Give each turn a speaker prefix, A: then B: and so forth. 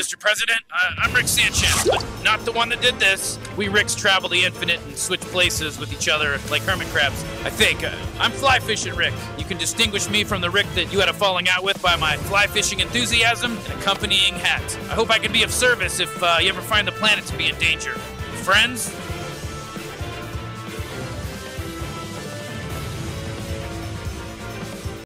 A: Mr. President, uh, I'm Rick Sanchez, but not the one that did this. We Ricks travel the infinite and switch places with each other like hermit crabs. I think. Uh, I'm fly fishing Rick. You can distinguish me from the Rick that you had a falling out with by my fly fishing enthusiasm and accompanying hat. I hope I can be of service if uh, you ever find the planet to be in danger. Friends,